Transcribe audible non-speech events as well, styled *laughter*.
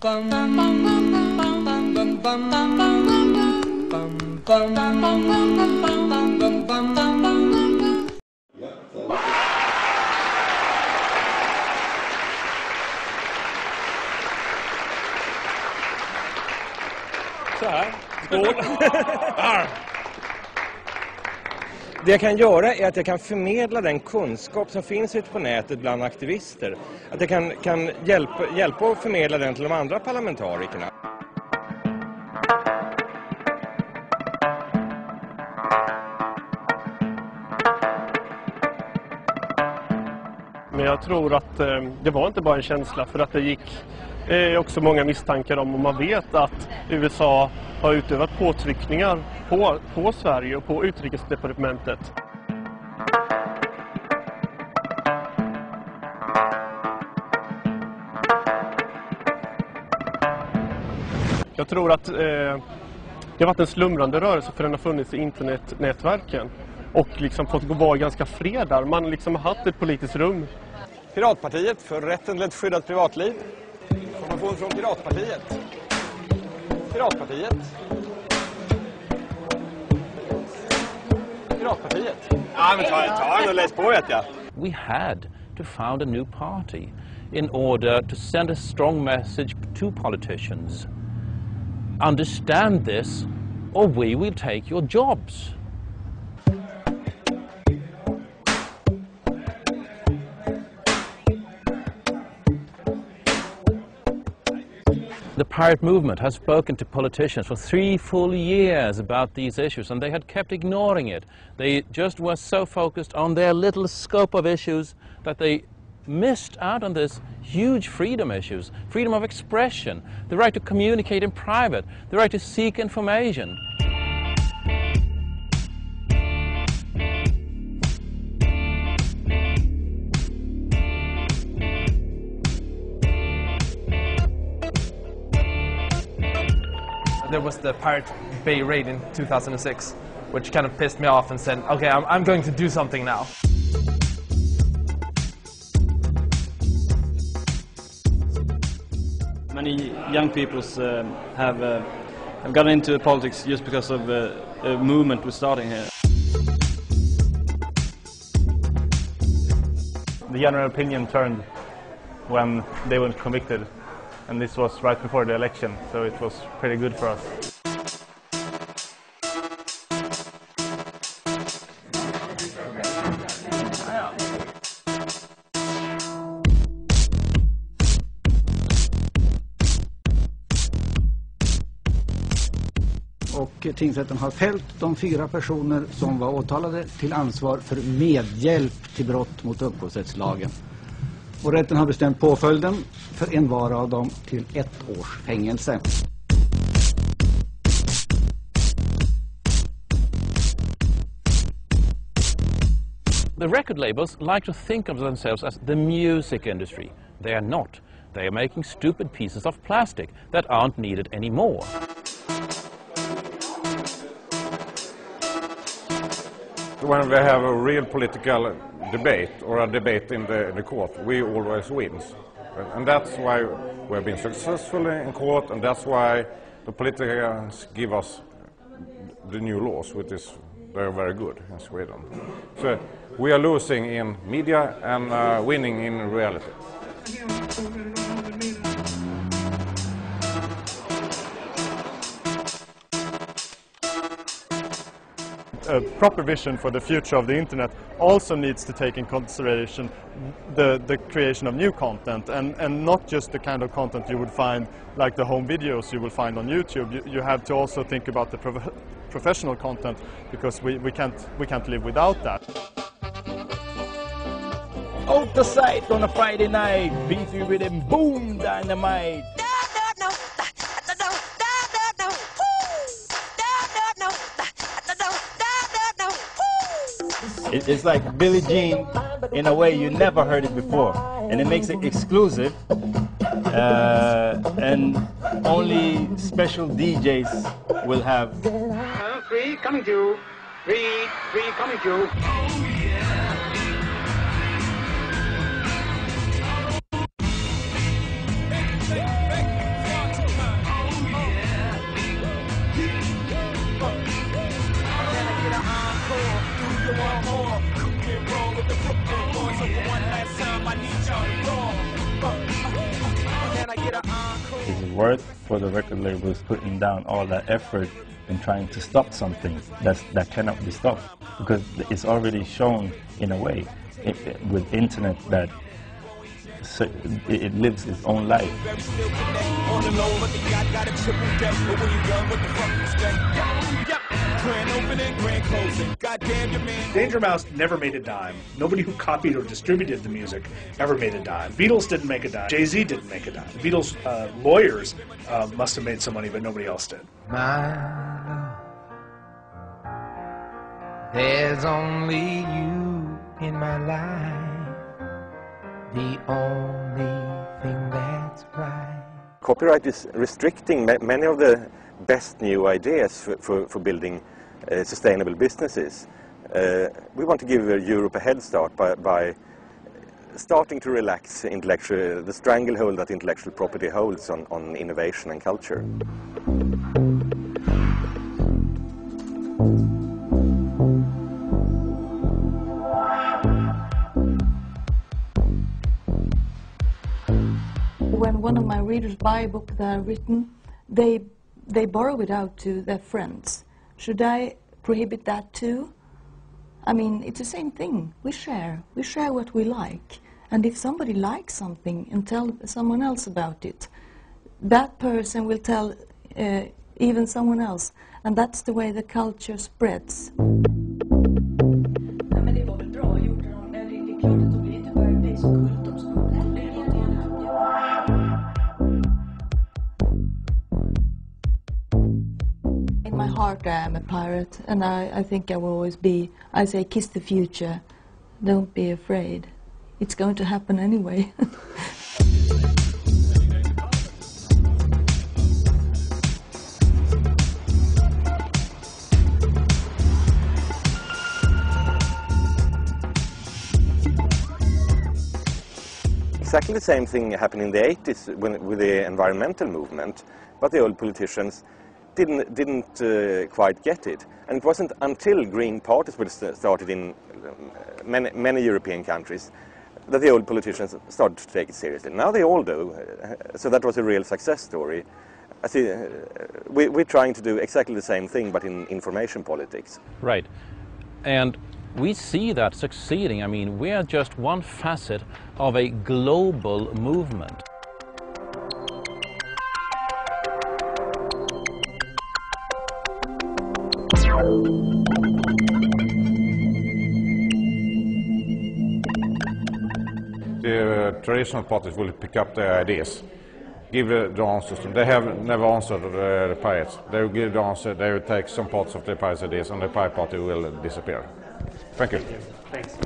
Så här. Skål. Det jag kan göra är att jag kan förmedla den kunskap som finns ute på nätet bland aktivister. Att jag kan, kan hjälpa, hjälpa och förmedla den till de andra parlamentarikerna. Men jag tror att eh, det var inte bara en känsla för att det gick eh, också många misstankar om och man vet att USA har utövat påtryckningar på, på Sverige och på utrikesdepartementet. Jag tror att eh, det har varit en slumrande rörelse för den har funnits i internetnätverken och liksom fått vara ganska fred där. Man liksom har haft ett politiskt rum. Piratpartiet för rätten till ett skyddat privatliv. Information från Piratpartiet. Piratpartiet. Piratpartiet. Ja, men ta, ta en och läs på vet jag. we had to found a new party in order to send a strong message to politicians. Understand this, or we will take your jobs. The pirate movement has spoken to politicians for three full years about these issues, and they had kept ignoring it. They just were so focused on their little scope of issues that they missed out on this huge freedom issues freedom of expression, the right to communicate in private, the right to seek information. There was the Pirate Bay raid in 2006, which kind of pissed me off and said, okay, I'm, I'm going to do something now. Many young people um, have, uh, have gotten into politics just because of uh, a movement we're starting here. the general opinion turned when they were convicted, and this was right before the election, so it was pretty good for us. Och tingsrätten har fällt de fyra personer som var åtalade till ansvar för medhjälp till brott mot upphovsrättslagen. Och rätten har bestämt påföljden för en var av dem till ett års fängelse. The record labels like to think of themselves as the music industry. They are not. They are making stupid pieces of plastic that aren't needed anymore. When we have a real political debate or a debate in the, in the court, we always wins. And- that's why we've been successful in court, and that's why the politicians give us the new laws, which is they're very good in Sweden. So we are losing in media and uh, winning in reality. A proper vision for the future of the internet also needs to take in consideration the, the creation of new content and, and not just the kind of content you would find like the home videos you will find on YouTube. You, you have to also think about the prof- professional content because we, we, can't, we can't live without that. Out the sight on a Friday night, beat you with rhythm, boom, dynamite. It- It's like Billie Jean in a way you never heard it before, and it makes it exclusive. Uh, and only special DJs will have. Three coming to. Three, three coming to. Is it worth for the record labels putting down all that effort in trying to stop something that's, that cannot be stopped? Because it's already shown in a way it, with internet that it, it lives its own life. Danger Mouse never made a dime. Nobody who copied or distributed the music ever made a dime. Beatles didn't make a dime. Jay Z didn't make a dime. The Beatles uh, lawyers uh, must have made some money, but nobody else did. My love, there's only you in my life, the only thing that's right. Copyright is restricting ma- many of the best new ideas for, for, for building uh, sustainable businesses. Uh, we want to give uh, Europe a head start by, by starting to relax intellectual, the stranglehold that intellectual property holds on, on innovation and culture. One of my readers buy a book that I've written, they they borrow it out to their friends. Should I prohibit that too? I mean, it's the same thing. We share. We share what we like. And if somebody likes something and tell someone else about it, that person will tell uh, even someone else. And that's the way the culture spreads. I am a pirate, and I, I think I will always be. I say, kiss the future. Don't be afraid. It's going to happen anyway. *laughs* Exactly the same thing happened in the 80s when, with the environmental movement, but the old politicians didn't, didn't uh, quite get it. And it wasn't until green parties were started in um, many, many European countries that the old politicians started to take it seriously. Now they all do, uh, so that was a real success story. I see, uh, we, we're trying to do exactly the same thing, but in information politics. Right. And we see that succeeding. I mean, we are just one facet of a global movement. The uh, traditional parties will pick up their ideas, give the, answers. They have never answered the, the pirates. They will give the answer, they will take some parts of the pirates' ideas, and the pirate party will disappear. Thank you. Thanks.